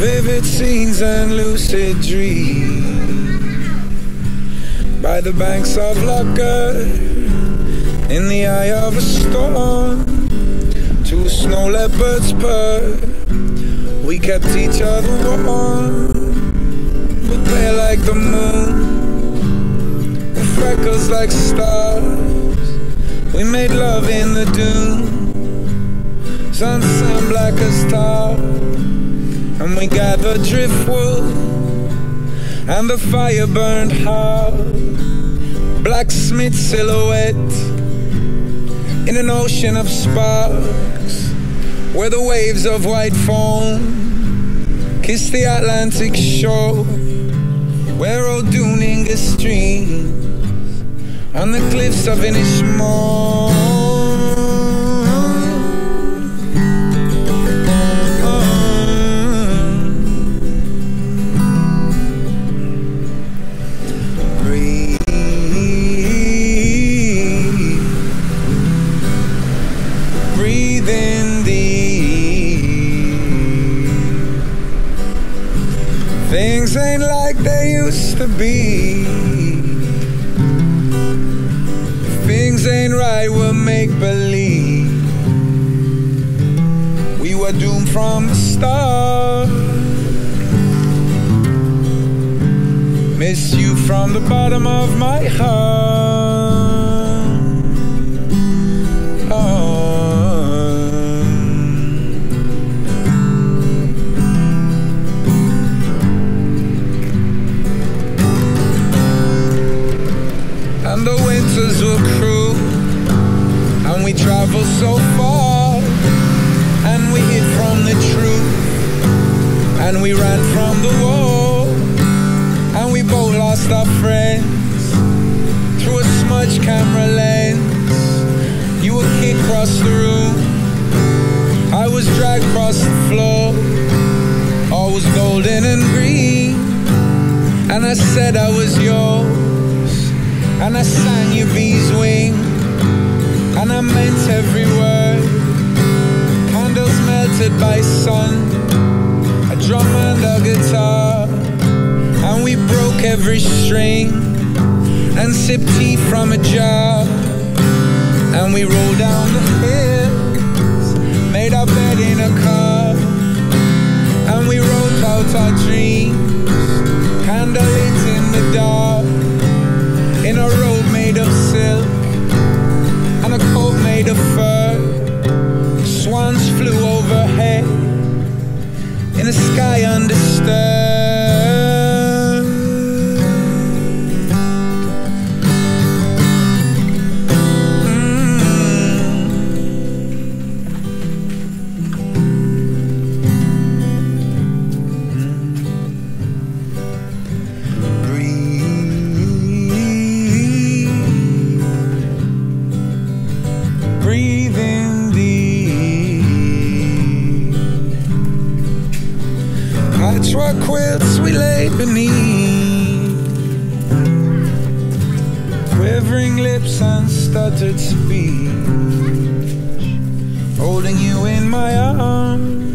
vivid scenes and lucid dreams by the banks of Locker in the eye of a storm. Two snow leopards purr. We kept each other warm. We played like the moon, with freckles like stars. We made love in the dunes sunset black as tar, and we gathered driftwood, and the fire burned hard. Blacksmith silhouette in an ocean of sparks, where the waves of white foam kiss the Atlantic shore, where old Dooninga streams on the cliffs of Inishmore. Ain't like they used to be. Things ain't right, we're make believe. We were doomed from the start. Miss you from the bottom of my heart. And we ran from the war, and we both lost our friends through a smudge camera lens. You were kicked across the room, I was dragged across the floor, all was golden and green, and I said I was yours. And I sang your bee's wing. And I meant every word. Candles melted by sun drum and a guitar And we broke every string And sipped tea from a jar And we rolled down the hills Patchwork quilts we laid beneath, quivering lips and stuttered speech, holding you in my arms.